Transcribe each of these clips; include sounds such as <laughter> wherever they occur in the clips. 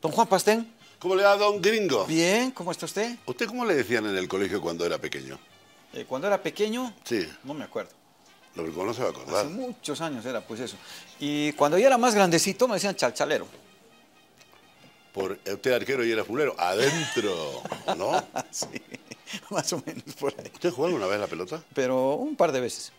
Don Juan Pastén. ¿Cómo le da don gringo? Bien, ¿cómo está usted? ¿Usted cómo le decían en el colegio cuando era pequeño? Eh, cuando era pequeño, Sí, no me acuerdo. lo que no se va a acordar. Hace muchos años era pues eso. Y cuando yo era más grandecito me decían chalchalero. Por, eh, usted arquero y era fulero. Adentro, <laughs> ¿no? sí, <laughs> más o menos por ahí. ¿Usted jugó alguna vez la pelota? Pero un par de veces.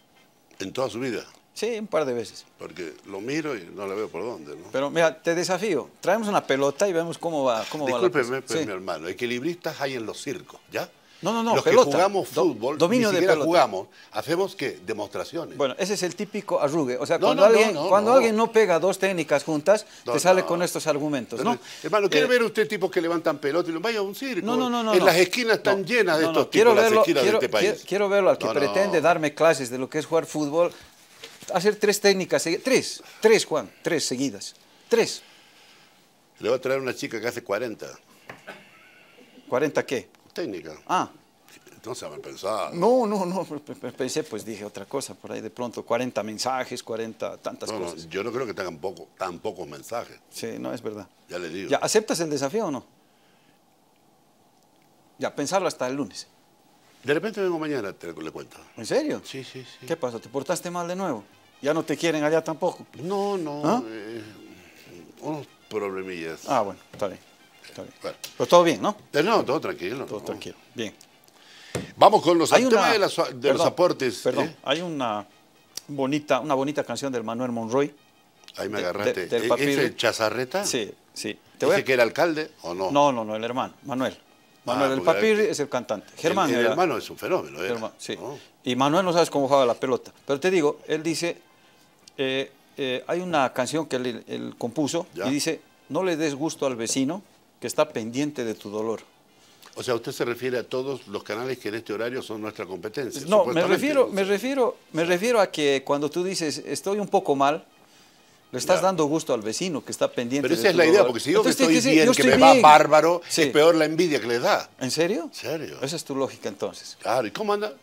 En toda su vida. Sí, un par de veces. Porque lo miro y no le veo por dónde, ¿no? Pero mira, te desafío. Traemos una pelota y vemos cómo va, cómo va la Discúlpeme, cosa. pero Sí. mi hermano, equilibristas hay en los circos, ¿ya? No, no, no, Los pelota. que jugamos Do- fútbol, dominio ni de siquiera pelota. jugamos, hacemos ¿qué? Demostraciones. Bueno, ese es el típico arrugue. O sea, No, cuando, no, alguien, no, cuando alguien no pega dos técnicas juntas, te sale con estos argumentos, ¿no? Hermano, ¿quiere Eh, ver usted tipos que levantan pelota y lo vaya a un circo? No, no, no, no. En las esquinas están llenas de estos Quiero tipos, las verlo, esquinas quiero, de este país. quiero- quiero verlo al que pretende darme clases de lo que es jugar fútbol. Hacer tres técnicas, tres, tres, Juan, tres seguidas. Tres. Le voy a traer una chica que hace 40. ¿40 qué? Técnica. Ah, No se me pensado. no, no, no. pe- pe- Pensé, pues dije otra cosa por ahí de pronto. 40 mensajes, 40, tantas No, no, cosas. yo no creo que tengan poco, tan pocos mensajes. Sí, no, es verdad. Ya le digo. ¿Ya aceptas el desafío o no? Ya, pensarlo hasta el lunes. De repente vengo mañana, te le cuento. ¿En serio? Sí, sí, sí. ¿Qué pasó? ¿Te portaste mal de nuevo? ¿Ya no te quieren allá tampoco? No, no. ¿Ah? eh, unos problemillas. Ah, bueno, está bien. Está bien. Bueno. Pero todo bien, ¿no? Eh, No, todo tranquilo. Todo no. tranquilo. Bien. Vamos con los Hay una- de, las- de los aportes. Perdón, ¿eh? hay una bonita, una bonita canción del Manuel Monroy. Ahí me de- agarraste. de- del ¿E- papiro. ¿Ese Chazarreta? Sí, sí. ¿Ese Te a- que era alcalde o no? No, no, no, el hermano, Manuel. Manuel, Ah, el papir es el cantante. El- Germán el, era- hermano es un fenómeno. era, Germán, sí. ¿no? Y Manuel no sabes cómo juega la pelota. Pero te digo, él dice, eh, eh, hay una canción que él, él compuso Ya. y dice, no le des gusto al vecino que está pendiente de tu dolor. O sea, usted se refiere a todos los canales que en este horario son nuestra competencia. No, me refiero, me refiero, me refiero a que cuando tú dices estoy un poco mal, le estás dando gusto al vecino que está pendiente. Pero de esa es la idea, porque si yo que Entonces estoy bien, yo que me va bien. bárbaro, Sí. es peor la envidia que les da. ¿En serio? ¿En serio? Esa es tu lógica entonces. Claro, ¿y cómo anda?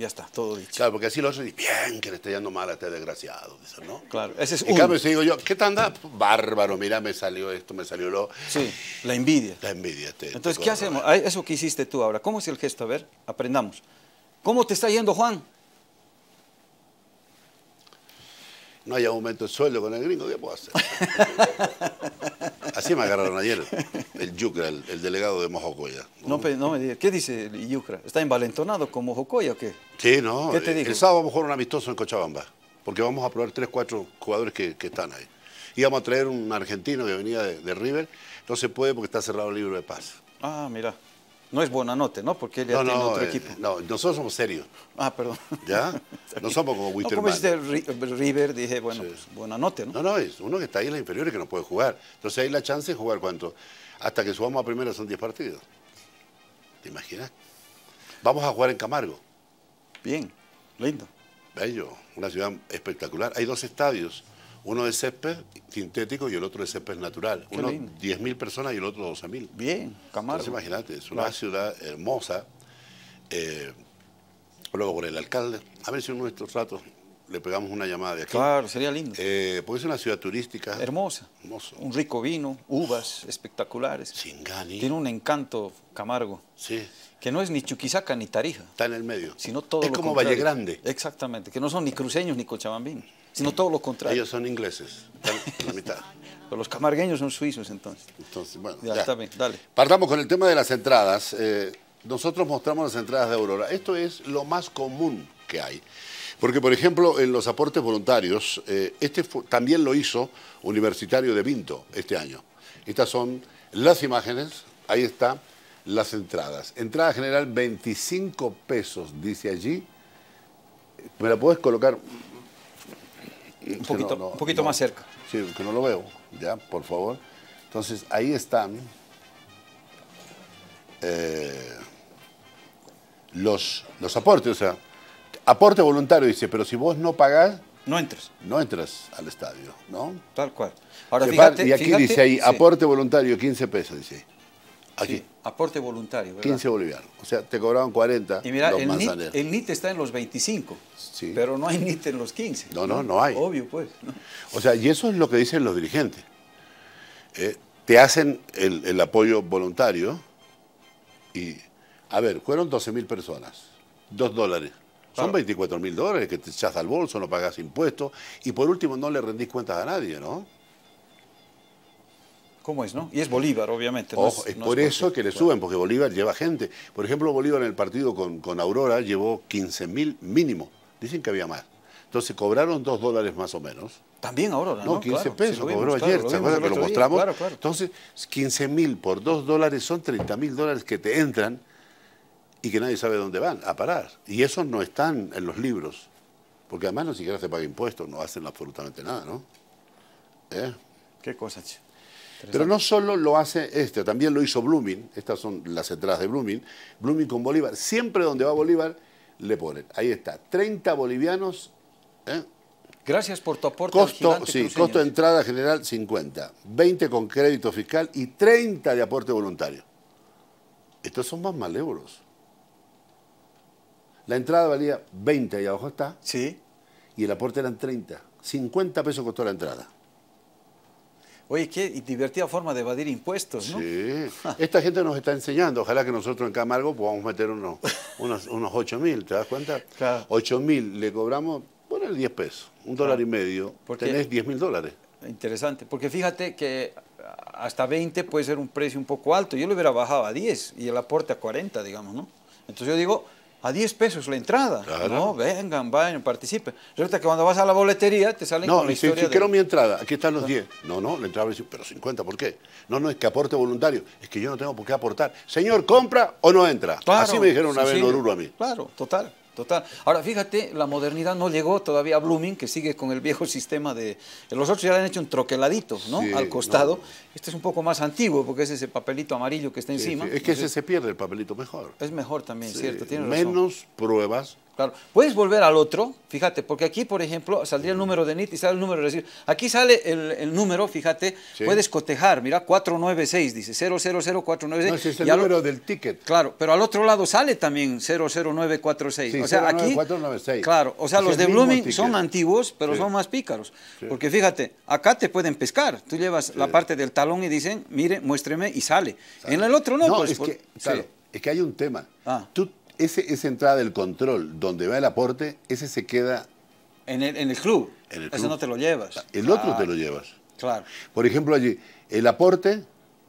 Ya está, todo dicho. Claro, porque así lo otros dicen, bien, que le está yendo mal a este desgraciado, dicen, ¿no? Claro, ese es En uno. cambio, si digo yo, ¿qué te anda? Bárbaro, mira, me salió esto, me salió lo... Sí, la envidia. La envidia. Te, Entonces, te ¿qué hacemos? Ah, Eso que hiciste tú ahora, ¿cómo es el gesto? A ver, aprendamos. ¿Cómo te está yendo, Juan? No hay aumento de sueldo con el gringo, ¿qué puedo hacer? <laughs> Así me agarraron ayer el Yucra, el, el delegado de Mojocoya. No, no me digas. ¿Qué dice el Yucra? ¿Está envalentonado como Jocoya o qué? Sí, no. ¿Qué te eh, dijo? El sábado vamos a jugar un amistoso en Cochabamba, porque vamos a probar tres, cuatro jugadores que, que están ahí. Íbamos a traer un argentino que venía de, de River, no se puede porque está cerrado el libro de paz. Ah, mira. No es Buenanote, ¿no? Porque él ya No, tiene no, otro eh, equipo. no, nosotros somos serios, Ah, perdón. ¿ya? <laughs> No somos como No, Wisterman. como River, dije, bueno, Sí. pues Buenanote, ¿no? No, no, es uno que está ahí en las inferiores que no puede jugar. Entonces hay la chance de jugar cuánto. Hasta que subamos a primera son 10 partidos. ¿Te imaginas? Vamos a jugar en Camargo. Bien, lindo. Bello, una ciudad espectacular. Hay dos estadios, uno de césped sintético y el otro de césped natural. Qué uno lindo. 10.000 personas y el otro 12.000. Bien, Camargo. Entonces imagínate, es una Claro. ciudad hermosa. Eh, luego por el alcalde, a ver si en nuestros ratos le pegamos una llamada de aquí. Claro, sería lindo. Eh, porque es una ciudad turística. Hermosa. Hermoso. Un rico vino, uvas espectaculares. Singani. Tiene un encanto Camargo, Sí, que no es ni Chuquisaca ni Tarija, está en el medio. sino todo es lo como contrario. Valle Grande. Exactamente, que no son ni cruceños ni cochabambinos, sino todo lo contrario. Ellos son ingleses, están la mitad. <laughs> Pero los camargueños son suizos entonces. Entonces, bueno, Ya, ya. está bien, dale. Partamos con el tema de las entradas. Eh, nosotros mostramos las entradas de Aurora. Esto es lo más común que hay. Porque, por ejemplo, en los aportes voluntarios, eh, este también lo hizo Universitario de Vinto este año. Estas son las imágenes, ahí está, las entradas. Entrada general 25 pesos, dice allí. ¿Me la puedes colocar? Un poquito, un poquito más cerca. Sí, que no lo veo, ya, por favor. Entonces, ahí están eh, los, los aportes, o sea, aporte voluntario, dice, pero si vos no pagás, No entres, no entras al estadio, ¿no? tal cual. Ahora fíjate, y aquí fíjate- dice ahí, sí. aporte voluntario, 15 pesos, dice. Aquí. Sí, aporte voluntario, ¿verdad? 15 bolivianos. O sea, te cobraban 40 Y mira, los el NIT, el NIT está en los 25, Sí. pero no hay NIT en los 15. No, no, no hay. Obvio, pues. ¿no? O sea, y eso es lo que dicen los dirigentes. Eh, te hacen el, el apoyo voluntario y, a ver, fueron 12 mil personas, 2 dólares. Son Claro. 24 mil dólares que te echas al bolso, no pagas impuestos y por último no le rendís cuentas a nadie, ¿no? ¿Cómo es, no? Y es Bolívar, obviamente. no Ojo, es no por eso que le suben, porque Bolívar lleva gente. Por ejemplo, Bolívar en el partido con, con Aurora llevó 15 mil mínimo. Dicen que había más. Entonces cobraron 2 dólares más o menos. También Aurora, ¿no? No, 15 Claro, pesos, cobró ayer, ¿se acuerdan que lo mostramos? Claro, claro. Entonces, 15 mil por 2 dólares son 30 mil dólares que te entran y que nadie sabe dónde van a parar. Y esos no están en los libros, porque además no siquiera se paga impuestos, no hacen absolutamente nada, ¿no? ¿Eh? Qué cosa, che. Pero no solo lo hace este, también lo hizo Blooming, estas son las entradas de Blooming, Blooming con Bolívar, siempre donde va Bolívar le ponen, ahí está, 30 bolivianos, ¿eh? Gracias por tu aporte. costo, sí, costo de entrada general 50, 20 con crédito fiscal y 30 de aporte voluntario. Estos son más malévolos. La entrada valía 20, ahí abajo está, Sí. y el aporte eran 30. 50 pesos costó la entrada. Oye, qué divertida forma de evadir impuestos, ¿no? Sí, esta gente nos está enseñando. Ojalá que nosotros en Camargo podamos meter unos, unos, unos 8 mil, ¿te das cuenta? Claro. 8 mil, le cobramos, bueno, 10 pesos, un dólar y medio. Porque- Tenés 10 mil dólares. Interesante, porque fíjate que hasta 20 puede ser un precio un poco alto. Yo lo hubiera bajado a 10 y el aporte a 40, digamos, ¿no? Entonces yo digo, a 10 pesos la entrada. Claro. No, vengan, vayan, participen. Resulta que cuando vas a la boletería te salen No, con la y si, historia si de... quiero mi entrada, aquí están los 10. No, no, la entrada dice, pero 50, ¿por qué? No, no, es que aporte voluntario. Es que yo no tengo por qué aportar. Señor, ¿compra o no entra? Claro, Así me dijeron una sí, vez en sí. Oruro a mí. Claro, total, total. Ahora, fíjate, la modernidad no llegó todavía a Blooming, que sigue con el viejo sistema de... Los otros ya le han hecho un troqueladito, ¿no? Sí, Al costado. no. Este es un poco más antiguo, porque es ese papelito amarillo que está Sí, encima. sí, Es que ese se pierde el papelito mejor. es mejor también, ¿cierto? Tienes razón. Menos pruebas. Claro. Puedes volver al otro, fíjate, porque aquí, por ejemplo, saldría el número de NIT y sale el número de recibo. Aquí sale el, el número, fíjate, Sí. puedes cotejar, mira, 496, dice 000496. No, ese es el y al- número del ticket. Claro, pero al otro lado sale también 00946. Sí, o sea, aquí 09496. Claro, o sea, Es los de Blooming ticket. son antiguos, pero Sí. son más pícaros. Porque fíjate, acá te pueden pescar. Tú llevas la parte del talón y dicen, mire, muéstreme y sale. En el otro no, No, pues. es por- que, claro, es que hay un tema. Ah. Tú, ese, esa entrada del control, donde va el aporte, ese se queda, En el, en el club. En el Ese no te lo llevas. el otro te lo llevas. Claro. Por ejemplo, allí, el aporte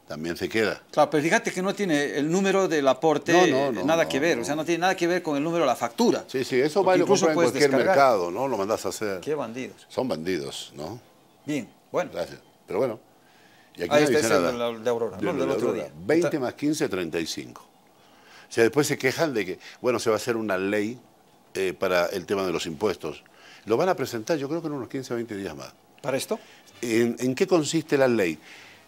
también se queda. Claro, pero fíjate que no tiene el número del aporte No, no, no, nada que ver, o sea, no tiene nada que ver con el número de la factura. Sí, sí, eso va lo incluso en cualquier descargar. mercado, ¿no? Lo mandas a hacer. Qué bandidos. Son bandidos, ¿no? Bien, bueno. Gracias. Pero bueno, y aquí Ahí está nada. de la- de Aurora, De del de otro Aurora. día. 20 Está- más 15, 35. O sea, después se quejan de que, bueno, se va a hacer una ley eh, para el tema de los impuestos. Lo van a presentar, yo creo que en unos 15 o 20 días más. ¿Para esto? ¿En, en qué consiste la ley?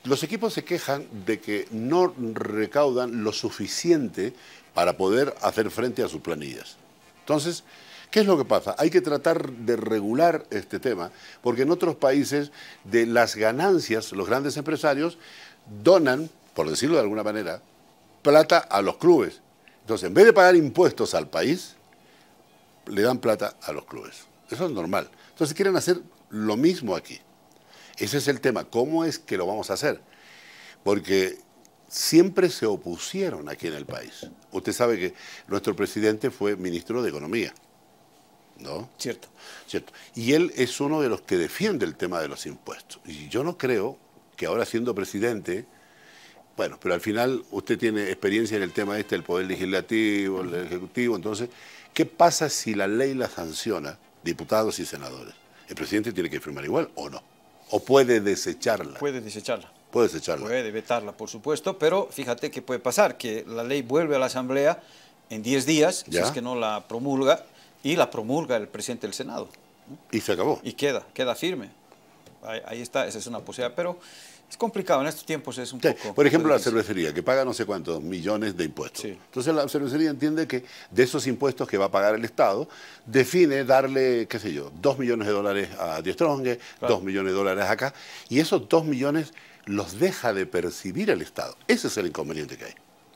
Los equipos se quejan de que no recaudan lo suficiente para poder hacer frente a sus planillas. Entonces, ¿qué es lo que pasa? Hay que tratar de regular este tema, porque en otros países de las ganancias, los grandes empresarios donan, por decirlo de alguna manera, plata a los clubes. Entonces, en vez de pagar impuestos al país, le dan plata a los clubes. Eso es normal. Entonces quieren hacer lo mismo aquí. Ese es el tema. ¿Cómo es que lo vamos a hacer? Porque siempre se opusieron aquí en el país. Usted sabe que nuestro presidente fue ministro de Economía, ¿no? Cierto. ¿Cierto? Y él es uno de los que defiende el tema de los impuestos. Y yo no creo que ahora siendo presidente, bueno, pero al final usted tiene experiencia en el tema este, el poder legislativo, el ejecutivo, entonces, ¿qué pasa si la ley la sanciona diputados y senadores? ¿El presidente tiene que firmar igual o no? ¿O puede desecharla? Puede desecharla. Puede desecharla. Puede vetarla, por supuesto, pero fíjate que puede pasar, que la ley vuelve a la Asamblea en 10 días, si es que no la promulga, y la promulga el presidente del Senado. Y se acabó. Y queda, queda firme. Ahí, ahí está, esa es una posibilidad, pero es complicado, en estos tiempos es un Sí, poco... Por ejemplo, la cervecería, que paga no sé cuántos millones de impuestos. Sí. Entonces la cervecería entiende que de esos impuestos que va a pagar el Estado, define darle, qué sé yo, dos millones de dólares a Die Strong, Claro. dos millones de dólares acá, y esos dos millones los deja de percibir el Estado. Ese es el inconveniente que hay.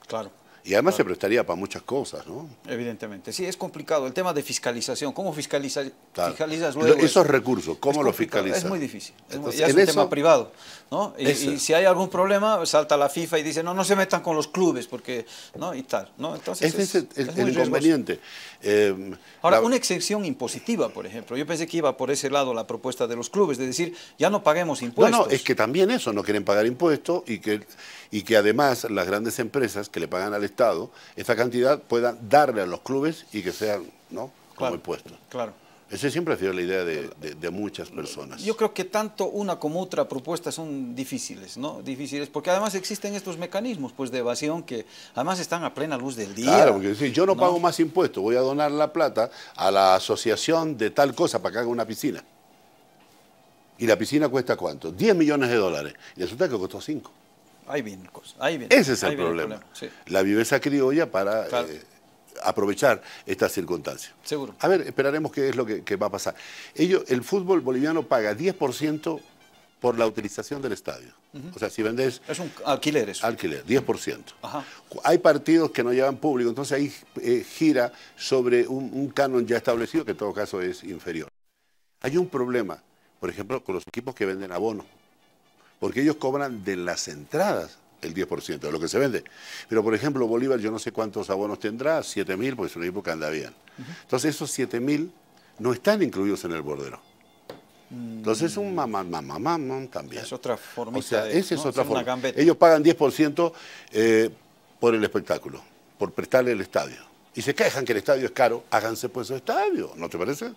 Claro. Y además se prestaría para muchas cosas, ¿no? Evidentemente. Sí, es complicado. El tema de fiscalización. ¿Cómo fiscaliza, Claro. fiscalizas luego? Esos eso? recursos, ¿cómo Es los fiscalizas? Es muy difícil. Es, Entonces, ya es un eso- tema privado. ¿no? Y, si hay algún problema, salta la FIFA y dice, no, no se metan con los clubes, porque, ¿no? Y tal. ¿no? Entonces es el, el- es el muy inconveniente. Eh, Ahora, la- una exención impositiva, por ejemplo. Yo pensé que iba por ese lado la propuesta de los clubes, de decir, ya no paguemos No, impuestos. no, es que también eso, no quieren pagar impuestos y que, y que además las grandes empresas que le pagan al Estado, esa cantidad puedan darle a los clubes y que sean, ¿no? Como impuestos. Claro. Esa siempre ha sido la idea de, de- de muchas personas. Yo creo que tanto una como otra propuesta son difíciles, ¿no? Difíciles, porque además existen estos mecanismos pues, de evasión que además están a plena luz del día. Claro, porque si yo no, pago más impuestos, voy a donar la plata a la asociación de tal cosa para que haga una piscina. ¿Y la piscina cuesta cuánto? 10 millones de dólares. Y resulta que costó 5. Ahí viene cosa, ahí viene. Ese es el problema. sí, La viveza criolla para Claro. eh, aprovechar estas circunstancias. seguro. A ver, esperaremos qué es lo que, que va a pasar. Ellos, el fútbol boliviano paga 10% por la utilización del estadio. O sea, si vendes Es un alquiler eso. alquiler, 10%. Ajá. Hay partidos que no llevan público, entonces ahí eh, gira sobre un, un canon ya establecido, que en todo caso es inferior. Hay un problema, por ejemplo, con los equipos que venden abono, porque ellos cobran de las entradas el 10% de lo que se vende. Pero, por ejemplo, Bolívar, yo no sé cuántos abonos tendrá, 7 mil, porque es un equipo que anda bien. Entonces, esos 7 mil no están incluidos en el bordero. Entonces, es un mamá, mamá, mamá también. Es otra formita O sea, de- esa es otra forma. Ellos pagan 10% eh, por el espectáculo, por prestarle el estadio. Y se quejan que el estadio es caro, háganse pues su estadio, ¿no te parece?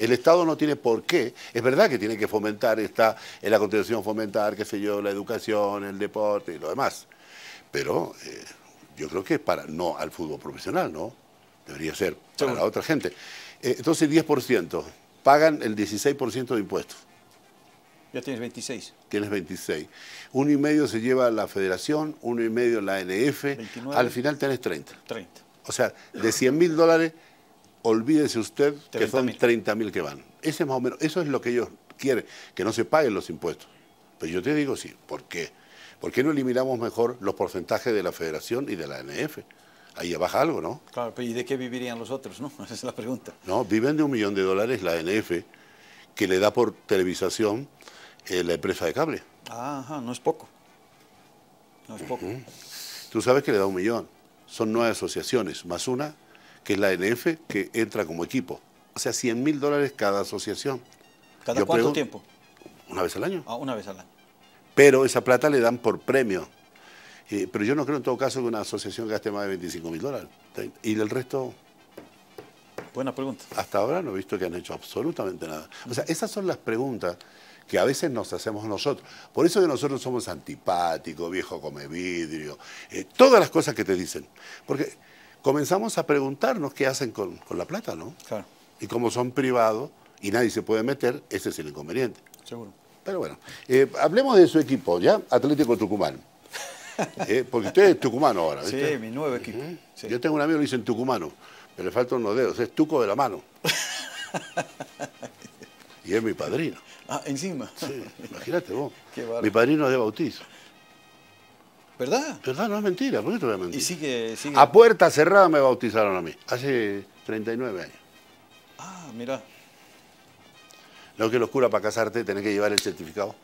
El Estado no tiene por qué, es verdad que tiene que fomentar, está en la Constitución fomentar, qué sé yo, la educación, el deporte y lo demás. Pero eh, yo creo que para, no al fútbol profesional, ¿no? Debería ser para la otra gente. Eh, entonces 10%, pagan el 16% de impuestos Ya tienes 26. tienes 26. Uno y medio se lleva la federación, uno y medio la NF, 29. al final tenés 30. 30. O sea, de 100 mil dólares, olvídese usted que son 30.000. 30 mil que van. Ese más o menos, eso es lo que ellos quieren, que no se paguen los impuestos. Pero yo te digo sí, ¿por qué? ¿Por qué no eliminamos mejor los porcentajes de la federación y de la NF? Ahí baja algo, ¿no? Claro, pero ¿y de qué vivirían los otros, no? <laughs> Esa es la pregunta. No, viven de un millón de dólares la NF, que le da por televisación eh, la empresa de cable. Ah, Ajá, no es poco. No es poco. Tú sabes que le da un millón. Son nueve asociaciones, más una, que es la NF, que entra como equipo. O sea, 100 mil dólares cada asociación, ¿Cada Yo cuánto tiempo? una vez al año. Ah, una vez al año. Pero esa plata le dan por premio. Eh, pero yo no creo en todo caso que una asociación gaste más de 25 mil dólares. Y del resto, Buena pregunta. hasta ahora no he visto que han hecho absolutamente nada. O sea, esas son las preguntas que a veces nos hacemos nosotros. Por eso que nosotros somos antipáticos, viejo come vidrio, eh, todas las cosas que te dicen. Porque comenzamos a preguntarnos qué hacen con, con la plata, ¿no? Claro, Y como son privados y nadie se puede meter, ese es el inconveniente. seguro. Pero bueno, eh, hablemos de su equipo, ¿ya? Atlético Tucumán. <laughs> Eh, porque usted es tucumano ahora, ¿viste? Sí, mi nuevo equipo. Sí. Yo tengo un amigo que le dicen tucumano, pero le faltan unos dedos, es tuco de la mano. <laughs> y es mi padrino. Ah, encima. Sí, imagínate vos. <laughs> Qué. Mi padrino es de bautizo. ¿Verdad? ¿Verdad? No es mentira, ¿por qué te voy a mentir? Y sigue, sigue. A puerta cerrada me bautizaron a mí, hace 39 años. Ah, mira. Lo que locura para casarte, tenés que llevar el certificado.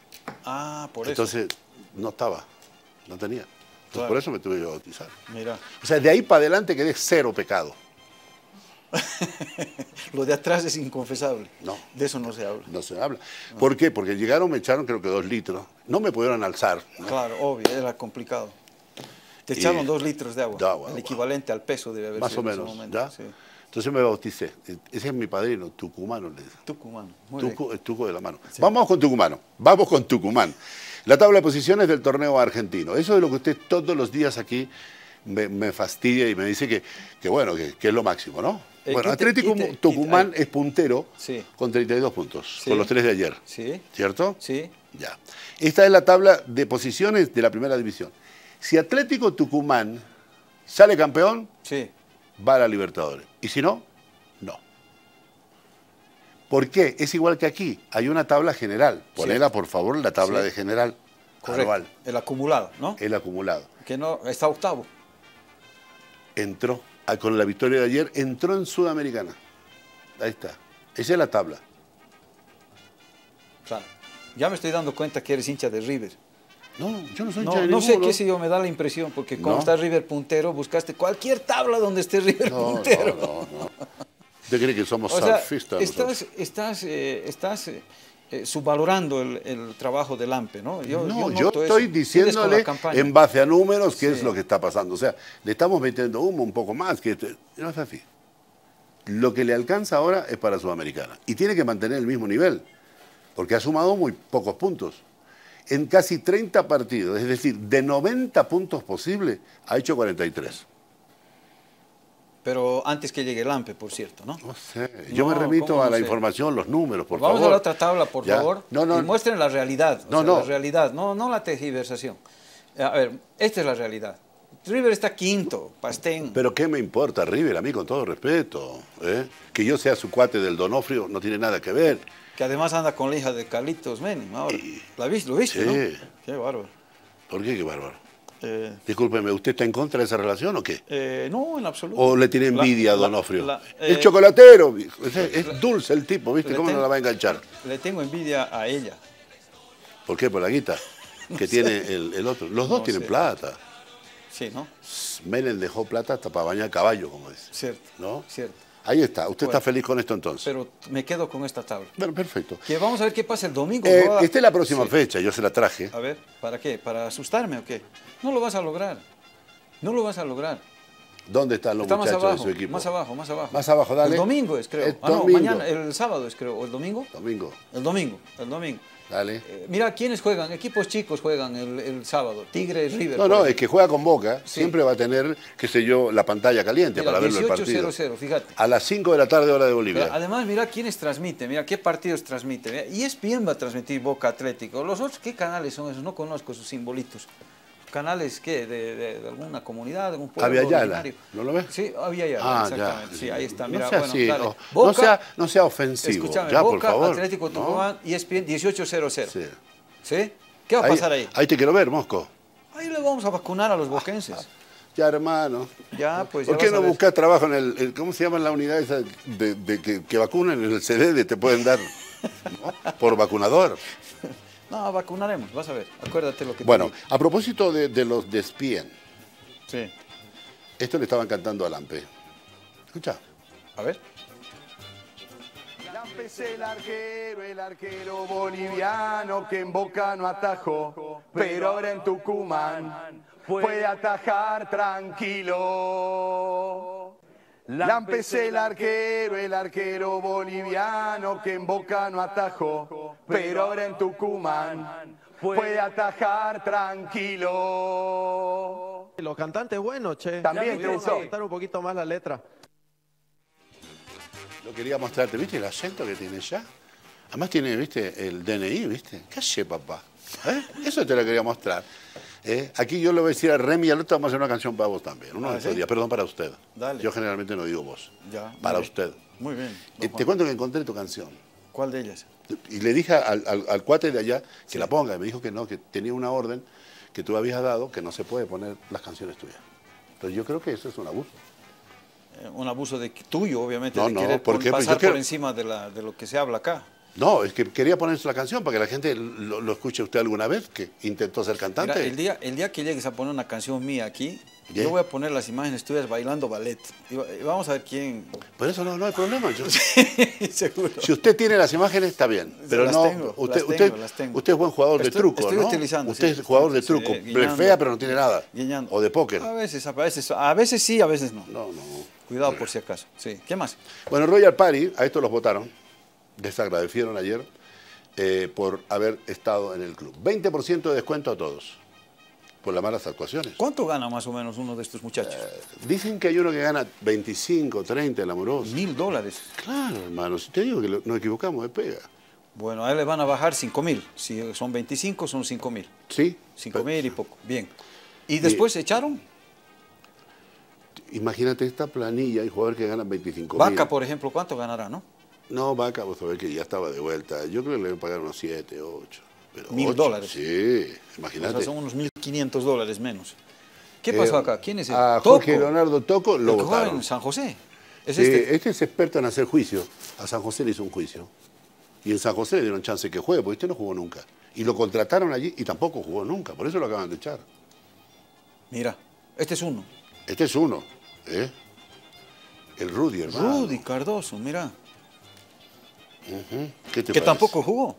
Ah, por eso. Entonces, no estaba, no tenía. Entonces, Claro. por eso me tuve que bautizar. Mira. O sea, de ahí para adelante quedé cero pecado. <laughs> Lo de atrás es inconfesable. No. De eso no se habla. No se habla. ¿Por qué? Porque llegaron, me echaron creo que dos litros. No me pudieron alzar. ¿no? Claro, obvio, era complicado. Te echaron Y- dos litros de agua. de agua, el agua. equivalente al peso debe haber Más sido o en ese menos. momento, ¿ya? sí. Entonces me bauticé. Ese es mi padrino, tucumano. Le. Tucumán. Muy Tuco, el tuco de la mano. Vamos con Tucumano. Vamos con Tucumán. La tabla de posiciones del torneo argentino. Eso es lo que usted todos los días aquí me, me fastidia y me dice que, que bueno, que, que es lo máximo, ¿no? Eh, bueno, ¿qué te- Atlético te- Tucumán es puntero Sí. con 32 puntos, Sí. con los tres de ayer. Sí, ¿Cierto? sí. Ya. Esta es la tabla de posiciones de la primera división. Si Atlético Tucumán sale campeón, Sí. va a la Libertadores. Y si no, no. ¿Por qué? Es igual que aquí. Hay una tabla general. Ponela, por favor, la tabla de general. Correcto. anual, El acumulado, ¿no? el acumulado. Que no, está octavo. Entró, con la victoria de ayer, entró en Sudamericana. Ahí está. Esa es la tabla. Claro. Ya me estoy dando cuenta que eres hincha de River. No, yo no soy No, hincha de no sé qué sé yo, me da la impresión, porque como No. está River puntero, buscaste cualquier tabla donde esté River No, puntero. no, no, no. ¿Usted cree que somos <laughs> O sea, surfistas estás, nosotros? estás, eh, estás eh, eh, subvalorando el, el trabajo del AMPE, ¿no? Yo, No, yo estoy eso. Diciéndole en base a números qué es lo que está pasando. O sea, le estamos metiendo humo un poco más. que No es así. Lo que le alcanza ahora es para Sudamericana. Y tiene que mantener el mismo nivel, porque ha sumado muy pocos puntos. En casi 30 partidos, es decir, de 90 puntos posibles, ha hecho 43. Pero antes que llegue el AMPE, por cierto, ¿no? No sé, yo me remito ¿cómo a la sé? información, los números, por Vamos favor. a la otra tabla, por Ya. favor. No, no, y muestren la realidad. o No, sea, no. La realidad, no, no la tergiversación. A ver, esta es la realidad. River está quinto, Pastén. Pero ¿qué me importa, River, a mí con todo respeto? ¿eh? Que yo sea su cuate del Donofrio no tiene nada que ver. que además anda con la hija de Carlitos Menem ahora. ¿La viste? ¿Lo viste, Sí. no? Qué bárbaro. ¿Por qué? Qué bárbaro. Eh, Discúlpeme, ¿usted está en contra de esa relación o qué? eh, no, en absoluto. ¿O le tiene La- envidia a Donofrio? la- el eh, chocolatero, es, es dulce el tipo, ¿viste? ¿Cómo no la va a enganchar? Le tengo envidia a ella. ¿Por qué? Por la guita <laughs> que tiene el, el otro. Los dos No tienen sé. plata. Sí, ¿no? Menem dejó plata hasta para bañar caballo, como dice. Cierto. ¿No? Cierto. Ahí está. ¿Usted Bueno. está feliz con esto entonces? Pero me quedo con esta tabla. bueno, perfecto. Que vamos a ver qué pasa el domingo. Eh, Roda. esta es la próxima Sí. fecha, yo se la traje. A ver, ¿para qué? ¿Para asustarme o qué? No lo vas a lograr. No lo vas a lograr. ¿Dónde están los Está más muchachos abajo, de su equipo? más abajo, más abajo. Más abajo, dale. El domingo es, creo. El ah, no, mañana, el sábado es, creo. ¿O el domingo? Domingo, El domingo, el domingo. Dale. Eh, mira, ¿quiénes juegan? Equipos chicos juegan el, el sábado. Tigres, River. No, no, es que juega con Boca, Sí. siempre va a tener, qué sé yo, la pantalla caliente Mira, para verlo el partido. 18-0-0, fíjate. A las 5 de la tarde, hora de Pero Bolivia. además, mira quiénes transmiten, mira qué partidos transmiten. Y es bien va a transmitir Boca Atlético. Los otros, ¿qué canales son esos? No conozco esos simbolitos. ¿Canales qué? ¿De, de- de alguna comunidad, de algún pueblo Avia Yala, originario? ¿no lo ves? Sí, Avia Yala, Ah, exactamente. ya. Sí, ahí está, No mira, sea bueno, así, no- no, Boca, sea, no sea ofensivo. escúchame, ya, por Boca, favor. Atlético ¿no? Tucumán, E ESPN 18-0-0. Sí. ¿Sí? ¿Qué va a pasar ahí? Ahí te quiero ver, Mosco. Ahí le vamos a vacunar a los boquenses. Ya, hermano. Ya, pues ya ¿Por qué no buscas trabajo en el, el- ¿cómo se llama la unidad esa de, de que, que vacunan en el CDD? Te pueden dar ¿no? por vacunador. <laughs> No, vacunaremos, vas a ver. Acuérdate lo que te Bueno, a propósito de, de los despien, Sí. esto le estaban cantando a Lampe. Escucha. A ver. Lampe es el arquero, el arquero boliviano que en Boca no atajó, pero ahora en Tucumán puede atajar tranquilo. Lampe es el arquero, el arquero boliviano que en Boca no atajó, pero ahora en Tucumán puede atajar tranquilo. Los cantantes buenos, che. También, Tenso. adaptar un poquito más la letra. Lo quería mostrarte, ¿viste el acento que tiene ya? Además tiene, ¿viste? El DNI, ¿viste? ¿Qué hace, papá? ¿Eh? Eso te lo quería mostrar. ¿Eh? Aquí yo le voy a decir a Remy, al otro vamos a hacer una canción para vos también. Uno Ah, de estos ¿sí? días, perdón, para usted. Dale. Yo generalmente no digo vos. Ya, Para bien. usted. Muy bien. Eh, te cuento que encontré tu canción. ¿Cuál de ellas? Y le dije al, al- al cuate de allá que la ponga. Y me dijo que no, que tenía una orden que tú habías dado que no se puede poner las canciones tuyas. Entonces yo creo que eso es un abuso. Eh, un abuso de tuyo, obviamente, No, de no, querer ¿por? Pues yo pasar quiero- por encima de, la, de lo que se habla acá. No, es que quería poner la canción para que la gente lo, lo escuche usted alguna vez, que intentó ser cantante. Mira, el, día, el día que llegues a poner una canción mía aquí, ¿Qué? yo voy a poner las imágenes tuyas bailando ballet. Y, va- y vamos a ver quién. Por eso no, no hay problema. Yo- <laughs> Seguro. si usted tiene las imágenes, está bien. Pero Las no, tengo, usted, las usted, tengo, las tengo. usted es buen jugador de truco, estoy ¿no? utilizando, usted sí, es jugador de sí, truco. fea, pero no tiene nada. Guiñando. O de póker. A veces, a veces, a veces sí, a veces no. No, no. Cuidado por si acaso. Sí. ¿Qué más? Bueno, Royal Party, a esto los votaron, desagradecieron ayer eh, por haber estado en el club. 20% de descuento a todos por las malas actuaciones. ¿Cuánto gana más o menos uno de estos muchachos? Dicen que hay uno que gana 25, 30 el amoroso. Mil dólares. Claro, hermano, si te digo que lo- nos equivocamos, es pega. Bueno, a él le van a bajar cinco mil. Si son 25, son cinco mil. ¿Sí? Cinco mil y poco. Bien. ¿Y después se echaron? Imagínate esta planilla, hay jugadores que ganan 25 Vaca, por ejemplo, ¿cuánto ganará, no? No, Vaca, vos sabés que ya estaba de vuelta. Yo creo que le pagar unos 7, 8. Pero Mil dólares. Sí, O imagínate. sea, son unos 1.500 dólares menos. ¿Qué pasó Eh, acá? ¿Quién es el A Toco? Jorge Leonardo Toco El lo que juega votaron. en San José. Es este. este es experto en hacer juicio. A San José le hizo un juicio. Y en San José le dieron chance que juegue, porque este no jugó nunca. Y lo contrataron allí y tampoco jugó nunca. Por eso lo acaban de echar. Mira, este es uno. Este es uno. ¿eh? El Rudy, hermano. Rudy Cardoso, mira. ¿Qué te Que parece? tampoco jugó.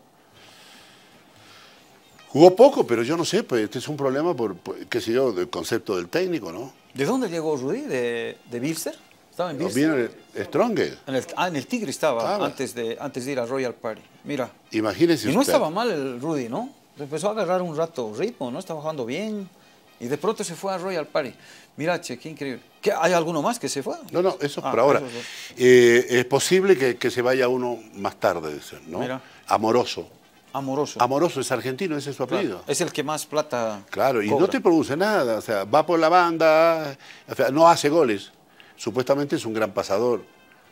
Jugó poco, pero yo no sé, pues este es un problema por, por, qué sé yo, del concepto del técnico, ¿no? ¿De dónde llegó Rudy? ¿De, de Bilster? ¿Estaba en Bilster? Viene el Stronger. En el, ah, en el Tigre estaba, Estaba. Antes, de, antes de ir a Royal Party. Mira. Imagínese Y no usted. estaba mal el Rudy, ¿no? Empezó a agarrar un rato ritmo, ¿no? Estaba jugando bien. Y de pronto se fue a Royal Party. Mira, che, qué increíble. ¿Qué, ¿Hay alguno más que se fue? No, no, eso es Ah, por ahora. esos dos. Eh, es posible que, que se vaya uno más tarde, ¿no? Mira. Amoroso. Amoroso. Amoroso es argentino, ese es su Claro, apellido. Es el que más plata Claro, y no te produce nada, o sea, va por la banda, o sea, no hace goles. Supuestamente es un gran pasador,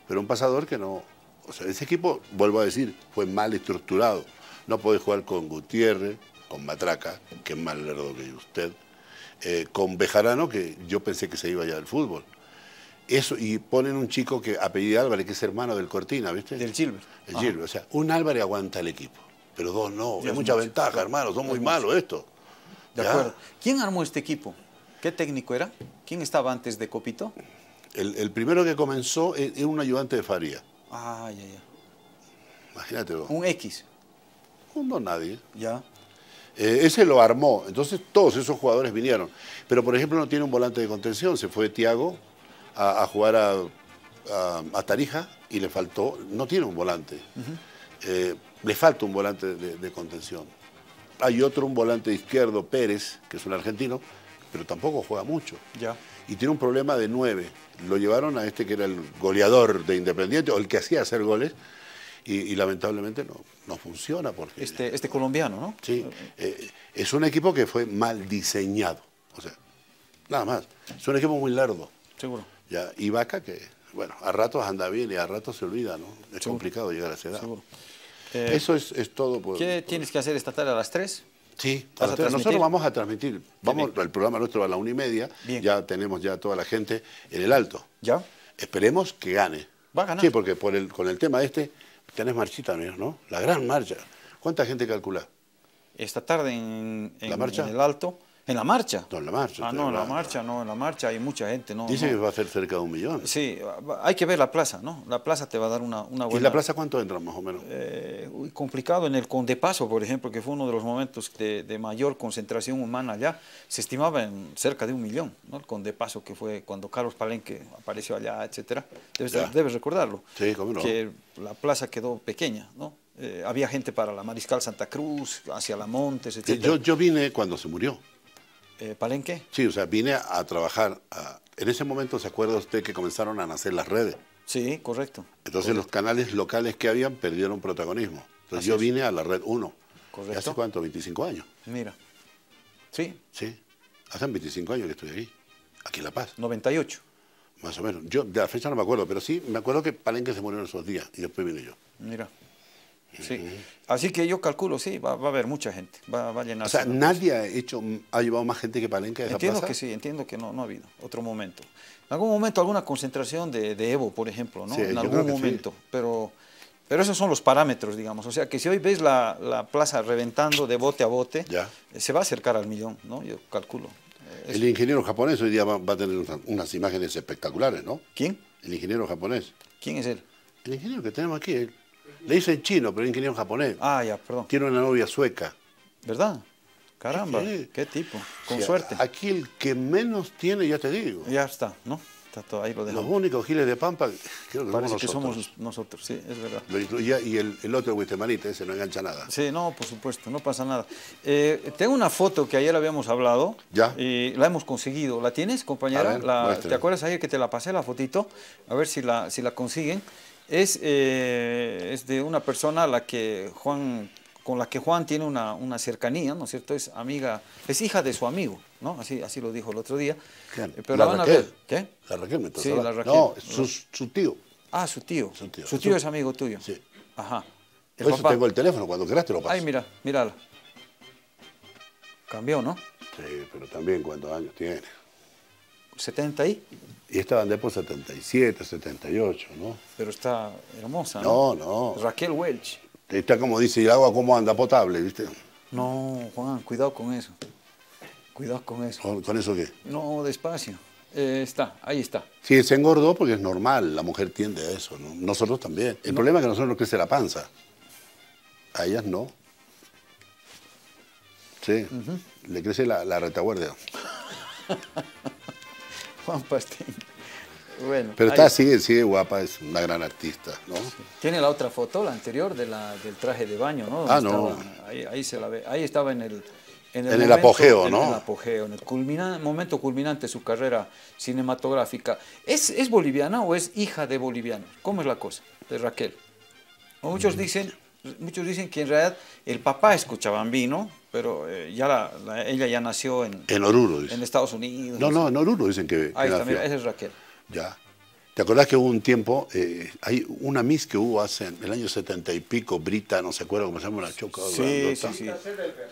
pero un pasador que no, o sea, ese equipo, vuelvo a decir, fue mal estructurado. No puede jugar con Gutiérrez, con Matraca, que es más lerdo que usted, eh, con Bejarano, que yo pensé que se iba ya del fútbol. Eso, y ponen un chico que apellida Álvarez, que es hermano del Cortina, ¿viste? Del Gilbert. El o sea, un Álvarez aguanta el equipo, pero dos no, es mucha ventaja, hermano, son muy malos esto. De Ya. acuerdo. ¿Quién armó este equipo? ¿Qué técnico era? ¿Quién estaba antes de Copito? El, el primero que comenzó e- era un ayudante de Faría. Ah, ya, ya. Imagínate vos. Un X. Un don nadie. Ya. Eh, ese lo armó. Entonces todos esos jugadores vinieron. Pero por ejemplo no tiene un volante de contención. Se fue Tiago a, a jugar a, a- a Tarija y le faltó. No tiene un volante. Eh, le falta un volante de, de contención. Hay otro, un volante izquierdo, Pérez, que es un argentino, pero tampoco juega mucho. Ya. y tiene un problema de nueve. Lo llevaron a este que era el goleador de Independiente, o el que hacía hacer goles, y, y lamentablemente no, no funciona porque Este, este colombiano, ¿no? sí, eh, es un equipo que fue mal diseñado. O sea, nada más. Es un equipo muy largo. Seguro. Ya, y Vaca que, bueno, a ratos anda bien y a ratos se olvida, ¿no? Es complicado llegar a esa edad. Seguro. Eh, Eso es, es todo. Por, ¿Qué por- tienes que hacer esta tarde a las 3? Sí, ¿Vas a nosotros transmitir? vamos a transmitir. Vamos, bien. el programa nuestro va a la una y media. Bien. Ya tenemos ya toda la gente en el alto. ¿Ya? Esperemos que gane. Va a ganar. Sí, porque por el, con el tema este tenés marchita, ¿no? La gran marcha. ¿Cuánta gente calcula? Esta tarde en, en- ¿La marcha? en el Alto. ¿En la marcha? No, en la marcha, Ah, no, en la marcha, no, en la marcha hay mucha gente. No, Dice no. que va a ser cerca de un millón. Sí, hay que ver la plaza, ¿no? La plaza te va a dar una, una ¿Y buena... en la plaza cuánto entran más o menos? Eh, complicado en el Condepaso, por ejemplo, que fue uno de los momentos de, de mayor concentración humana allá, se estimaba en cerca de un millón, ¿no? El Condepaso, que fue cuando Carlos Palenque apareció allá, etcétera. Debes, recordarlo. Sí, cómo no. Que la plaza quedó pequeña, ¿no? Eh, había gente para la Mariscal Santa Cruz, hacia la Montes, etcétera. yo, yo vine cuando se murió. Eh, ¿Palenque? Sí, o sea, vine a, trabajar. a- en ese momento, ¿se acuerda usted que comenzaron a nacer las redes? Sí, correcto. Entonces los canales locales que habían perdieron protagonismo. Entonces Así yo es. vine a la red 1. Correcto. ¿Hace cuánto? 25 años. Mira. Sí, Sí. Hace 25 años que estoy aquí. Aquí en La Paz. 98. Más o menos. Yo de la fecha no me acuerdo, pero sí me acuerdo que Palenque se murió en esos días y después vine yo. Mira. Sí. Así que yo calculo, sí, va, va a haber mucha gente. Va, va a O llenarse. sea, nadie ha hecho, ha llevado más gente que Palenque a esa Entiendo plaza. que sí, entiendo que no, no ha habido otro momento. En algún momento alguna concentración de, de Evo, por ejemplo, ¿no? Sí, en algún que sí. momento. Pero, pero esos son los parámetros, digamos. O sea, que si hoy ves la, la plaza reventando de bote a bote, Ya. eh, se va a acercar al millón, ¿no? Yo calculo. Eh, El ingeniero japonés hoy día va, va a tener unas, unas imágenes espectaculares, ¿no? ¿Quién? El ingeniero japonés. ¿Quién es él? El ingeniero que tenemos aquí, él- le dicen chino, pero es ingeniero japonés. Ah, ya, perdón. Tiene una novia sueca. ¿Verdad? Caramba, Sí. qué tipo. Con O sea, suerte. Aquí el que menos tiene, ya te digo. Ya está, ¿no? Está todo ahí, lo Los dejamos. únicos giles de Pampa, creo que Parece somos que somos nosotros, sí, es verdad. Lo incluía- y el, el otro Huitemanita, ese no engancha nada. Sí, no, por supuesto, no pasa nada. Eh, tengo una foto que ayer habíamos hablado. Ya. Y la hemos conseguido. ¿La tienes, compañera? Ver, La-. ¿Te acuerdas ayer que te la pasé la fotito? A ver si la, si la consiguen. Es, eh, es de una persona a la que Juan, con la que Juan tiene una, una cercanía, ¿no es cierto? Es amiga, es hija de su amigo, ¿no? Así, así lo dijo el otro día. ¿Quién? Eh, Pero La la, van a Raquel. ver. ¿Qué? La Raquel me Sí, la Raquel. No, su, su tío. Ah, su tío. Su tío. Su tío Su- es amigo tuyo. Sí. Ajá. El Por eso papá. tengo el teléfono, cuando quieras te lo paso. Ay, mira, mírala. Cambió, ¿no? Sí, pero también cuántos años tiene. 70 y, Y esta bandera por 77, 78, ¿no? pero está hermosa, No, ¿no? no. Raquel Welch. Está como dice, ¿y el agua cómo anda? Potable, ¿viste? No, Juan, cuidado con eso. Cuidado con eso. ¿Con, con eso qué? No, despacio. Eh, está, ahí está. Sí, se engordó porque es normal, la mujer tiende a eso, ¿no? Nosotros también. El problema es que a nosotros nos crece la panza. A ellas no. Sí, le crece la, la retaguardia. <laughs> Juan Pastín. Bueno. Pero ahí está, sigue, sigue guapa, es una gran artista, ¿no? Tiene la otra foto, la anterior, de la, del traje de baño, ¿no? Ah, no. estaba- ahí, ahí se la ve. Ahí estaba en el... En el apogeo, en ¿no? el apogeo, en el culmina- momento culminante de su carrera cinematográfica. ¿Es, ¿Es boliviana o es hija de bolivianos? ¿Cómo es la cosa de Raquel? Muchos dicen, muchos dicen que en realidad el papá es cochabambino, pero eh, ya la- la- ella ya nació en, En Oruro, dice. en Estados Unidos. No, no, en Oruro dicen que, que Ahí está, nació. mira, esa es Raquel. Ya. ¿Te acordás que hubo un tiempo, eh, hay una Miss que hubo hace en el año setenta y pico, Brita, no se acuerda cómo se llama, una choca Sí, grandota? sí, sí.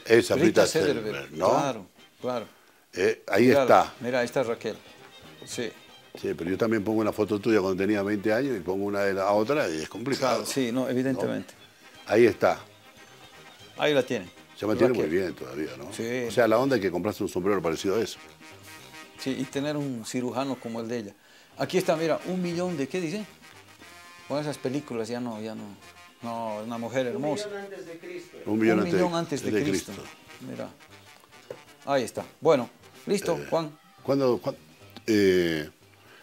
Esa Brita Rita Sederberg, Sederberg, ¿no? Claro, claro. Eh, ahí está. Mira, ahí está Raquel. Sí. Sí, pero yo también pongo una foto tuya cuando tenía 20 años y pongo una de la otra y es complicado. Claro, sí, no, evidentemente. Ahí está. Ahí la tienen. Se mantiene muy bien todavía, ¿no? Sí. O sea, la onda es que compraste un sombrero parecido a eso. Sí, y tener un cirujano como el de ella. Aquí está, mira, un millón de, ¿qué dice? Con esas películas ya no, ya no. No, una mujer hermosa. Un millón, un antes, millón antes de, Cristo. Mira. Ahí está. Bueno, listo, Eh, Juan. ¿Cuándo? cuán- eh,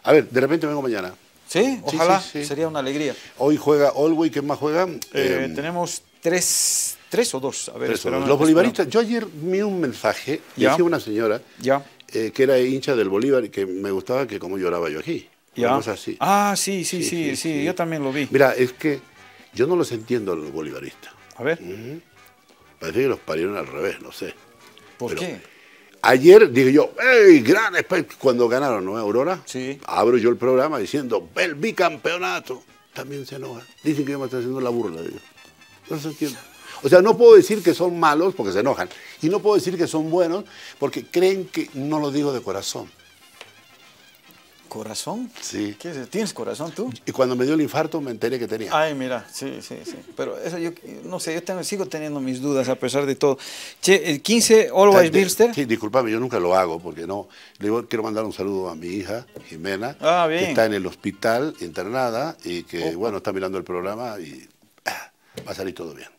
a ver, de repente vengo mañana. ¿Sí? Ojalá, sí, sí. sería una alegría. Hoy juega Olwey, ¿quién más juega? Eh, Eh, tenemos tres, tres o dos. A ver, Tres Los bolivaristas, yo ayer vi un mensaje, Ya. decía una señora Ya. eh, que era hincha del Bolívar y que me gustaba que como lloraba yo aquí. Ya. Así. Ah, sí, sí, Sí, sí, sí, sí, sí. yo también lo vi. Mira, es que yo no los entiendo a los bolivaristas. A ver, Parece que los parieron al revés, no sé. ¿por pero- qué? Ayer dije yo, ¡ey, gran! Cuando ganaron, ¿no? Aurora. Sí. Abro yo el programa diciendo, el bicampeonato. También se enojan. Dicen que yo me estoy haciendo la burla de ellos. No se entiende. O sea, no puedo decir que son malos porque se enojan. Y no puedo decir que son buenos porque creen que no lo digo de corazón. ¿Corazón? Sí. ¿Qué es? ¿Tienes corazón tú? Y cuando me dio el infarto me enteré que tenía. Ay, mira, sí, sí, sí. Pero eso yo, no sé, yo tengo- sigo teniendo mis dudas a pesar de todo. Che, el 15, Always Bilster. Sí, disculpame, yo nunca lo hago porque no. Le digo, quiero mandar un saludo a mi hija, Jimena, Ah, bien. que está en el hospital internada y que, Opa. bueno, está mirando el programa y ah, va a salir todo bien.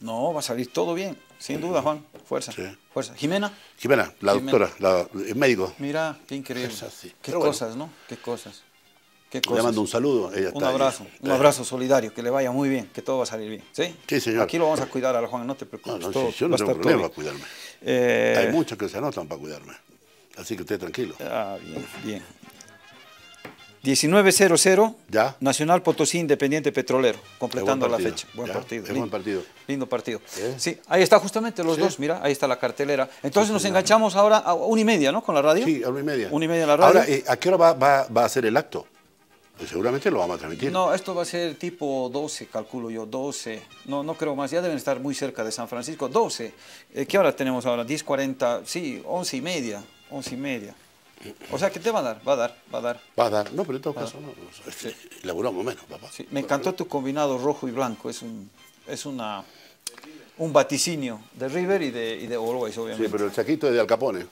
No, va a salir todo bien, sin duda, Juan. Fuerza, Sí. fuerza. Jimena, Jimena, la Jimena. doctora, la- el médico, mira, qué increíble. Qué Pero bueno. cosas, ¿no? Qué cosas. Qué le mando un saludo. Ella Un está ahí. abrazo, un abrazo solidario, que le vaya muy bien, que todo va a salir bien. ¿Sí? Sí, señor. Aquí lo vamos a cuidar a la Juan, no te No, preocupes. no, todo sí, yo no a tengo todo problema para cuidarme. Eh, Hay muchos que se anotan para cuidarme. Así que usted tranquilo. Ah, bien, bien. 1900, Ya. Nacional Potosí Independiente Petrolero, completando la fecha. Buen ya, partido. lindo, buen partido. Lindo partido. ¿Eh? Sí, ahí está justamente los Sí. dos, mira, ahí está la cartelera. Entonces nos enganchamos ahora a una y media, ¿no? Con la radio. Sí, a una y media. Una y media la radio. Ahora, eh, ¿a qué hora va, va- va a ser el acto? Pues seguramente lo vamos a transmitir. No, esto va a ser tipo 12, calculo yo, 12. No, no creo más, ya deben estar muy cerca de San Francisco. 12. Eh, ¿Qué hora tenemos ahora? 10.40, sí, 11 y media, 11 y media. O sea, ¿qué te va a dar? Va a dar, va a dar. Va a dar. No, pero en todo caso, no. este, Laburamos menos, papá. Sí, me encantó tu combinado rojo y blanco. Es un, es una, un vaticinio de River y de, y de Always, Sí, obviamente. pero el saquito es de Al Capone.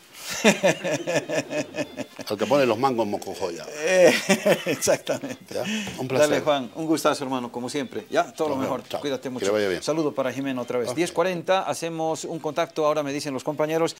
<laughs> Al Capone los mangos mocojoya. Eh, <laughs> exactamente. Ya, un placer. Dale, Juan, un gustazo, hermano, como siempre. Ya, todo lo mejor. Chao. Cuídate Que mucho. le vaya bien. Saludo para Jimena otra vez. 10.40, hacemos un contacto, ahora me dicen los compañeros.